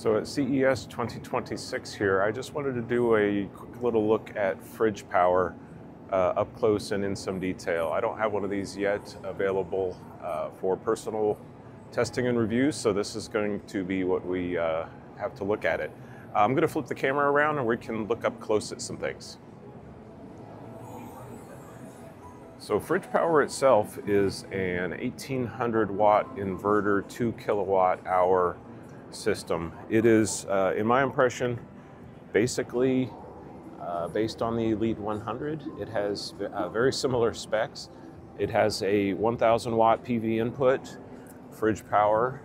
So at CES 2026 here, I just wanted to do a quick little look at FridgePower uh, up close and in some detail. I don't have one of these yet available uh, for personal testing and review, so this is going to be what we uh, have to look at it. I'm going to flip the camera around and we can look up close at some things. So FridgePower itself is an 1800 watt inverter, 2 kilowatt hour system. It is, uh, in my impression, basically uh, based on the Elite 100. It has uh, very similar specs. It has a 1000 watt PV input, FridgePower.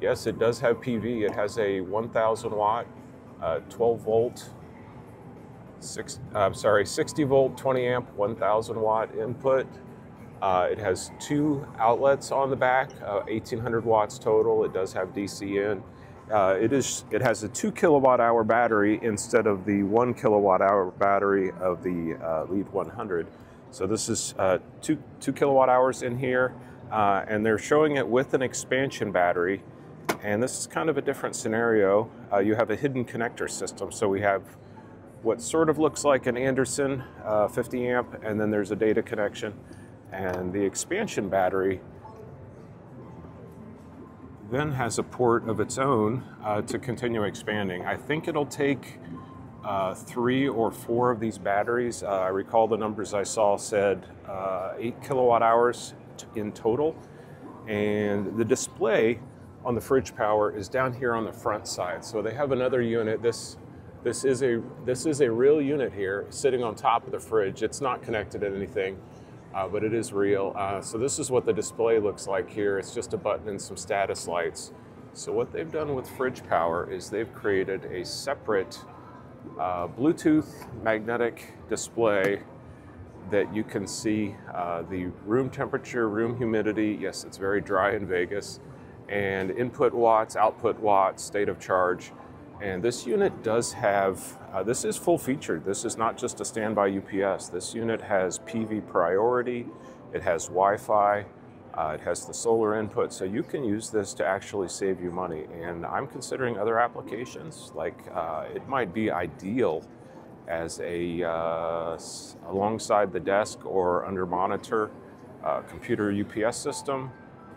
Yes, it does have PV. It has a 1000 watt, uh, 12 volt, six, I'm sorry, 60 volt, 20 amp, 1000 watt input. Uh, it has two outlets on the back, 1800 uh, watts total. It does have DC in. Uh, it is it has a two kilowatt hour battery instead of the one kilowatt hour battery of the uh, Elite 100. So this is uh, two two kilowatt hours in here, uh, and they're showing it with an expansion battery. And this is kind of a different scenario. Uh, you have a hidden connector system, so we have what sort of looks like an Anderson uh, 50 amp, and then there's a data connection. And the expansion battery then has a port of its own uh, to continue expanding. I think it'll take uh, three or four of these batteries. Uh, I recall the numbers I saw said uh, eight kilowatt hours in total. And the display on the FridgePower is down here on the front side. So they have another unit. This this is a this is a real unit here sitting on top of the fridge. It's not connected to anything uh, but it is real. Uh, so this is what the display looks like here. It's just a button and some status lights. So what they've done with FridgePower is they've created a separate uh, Bluetooth magnetic display that you can see uh, the room temperature, room humidity. Yes, it's very dry in Vegas. And input watts, output watts, state of charge. And this unit does have, uh, this is full featured. This is not just a standby UPS. This unit has PV priority, it has Wi-Fi, uh, it has the solar input, so you can use this to actually save you money. And I'm considering other applications, like uh, it might be ideal as a uh, alongside the desk or under monitor uh, computer UPS system.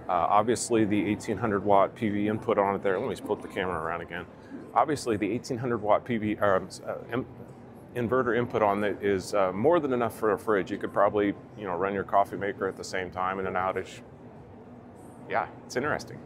Uh, obviously the 1800 watt PV input on it there, let me flip the camera around again. Obviously, the 1800 watt PV uh, inverter input on it is uh, more than enough for a fridge. You could probably, you know, run your coffee maker at the same time in an outage. Yeah, it's interesting.